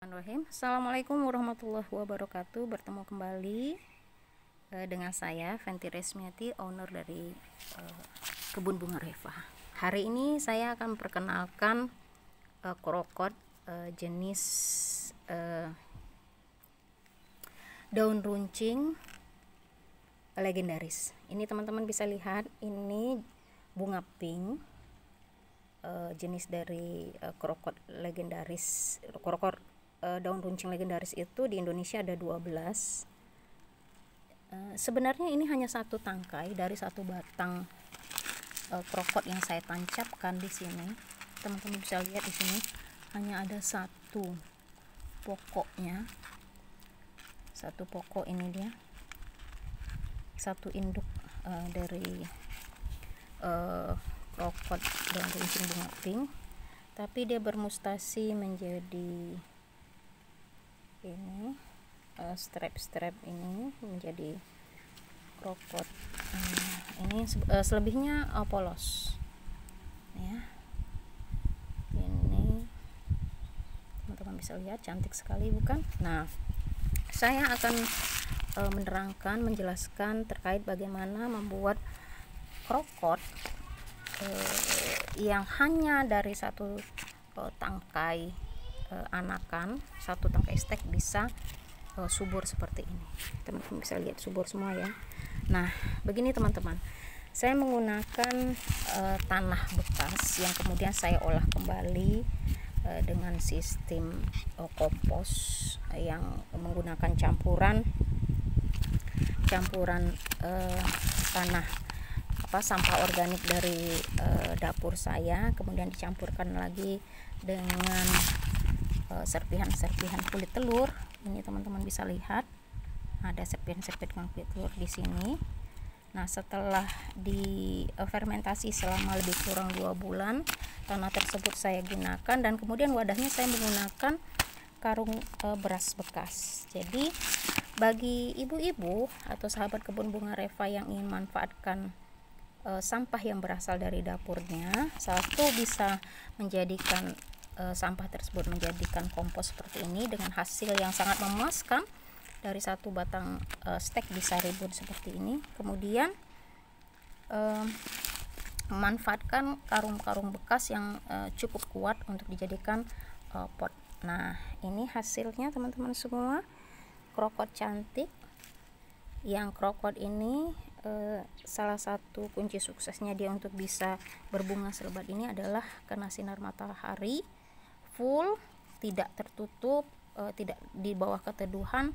Bismillahirrahmanirrahim. Assalamualaikum warahmatullahi wabarakatuh. Bertemu kembali uh, dengan saya Fenty Resmiati Owner dari uh, Kebun Bunga Reva. Hari ini saya akan memperkenalkan uh, Krokot uh, jenis uh, Daun runcing Legendaris. Ini teman-teman bisa lihat Ini bunga pink uh, jenis dari uh, krokot legendaris krokot uh, daun runcing legendaris itu di Indonesia ada 12 uh, eh, sebenarnya ini hanya satu tangkai dari satu batang uh, krokot yang saya tancapkan di sini. Teman-teman bisa lihat di sini hanya ada satu pokoknya. Satu pokok ini dia. Satu induk uh, dari uh, krokot dan runcing bunga pink. Tapi dia bermustasi menjadi ini uh, strap-strap ini menjadi krokot. Hmm, ini uh, selebihnya uh, polos. Ya. Ini teman-teman bisa lihat cantik sekali bukan? Nah saya akan uh, menerangkan menjelaskan terkait bagaimana membuat krokot uh, yang hanya dari satu uh, tangkai uh, anakan satu tangkai stek bisa uh, subur seperti ini. Teman-teman bisa lihat subur semua ya. Nah begini teman-teman. Saya menggunakan uh, tanah bekas yang kemudian saya olah kembali uh, dengan sistem uh, kompos yang menggunakan campuran campuran uh, tanah apa sampah organik dari uh, dapur saya. Kemudian dicampurkan lagi dengan Eh, serpihan-serpihan kulit telur. Ini teman-teman bisa lihat ada serpihan-serpihan kulit telur di sini. Nah setelah di uh, fermentasi selama lebih kurang dua bulan tanah tersebut saya gunakan dan kemudian wadahnya saya menggunakan karung uh, beras bekas. Jadi bagi ibu-ibu atau sahabat kebun bunga reva yang ingin manfaatkan uh, sampah yang berasal dari dapurnya satu bisa menjadikan e, sampah tersebut menjadikan kompos seperti ini dengan hasil yang sangat memuaskan. Dari satu batang e, stek bisa ribun seperti ini. Kemudian e, memanfaatkan karung-karung bekas yang e, cukup kuat untuk dijadikan e, pot. Nah ini hasilnya teman-teman semua. Krokot cantik. Yang krokot ini e, salah satu kunci suksesnya dia untuk bisa berbunga selebat ini adalah kena sinar matahari full tidak tertutup uh, tidak di bawah keteduhan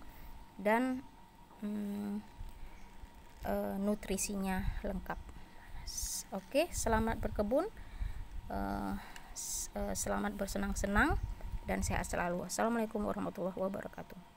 dan um, uh, nutrisinya lengkap. Oke okay, selamat berkebun uh, selamat bersenang-senang dan sehat selalu. Assalamualaikum warahmatullahi wabarakatuh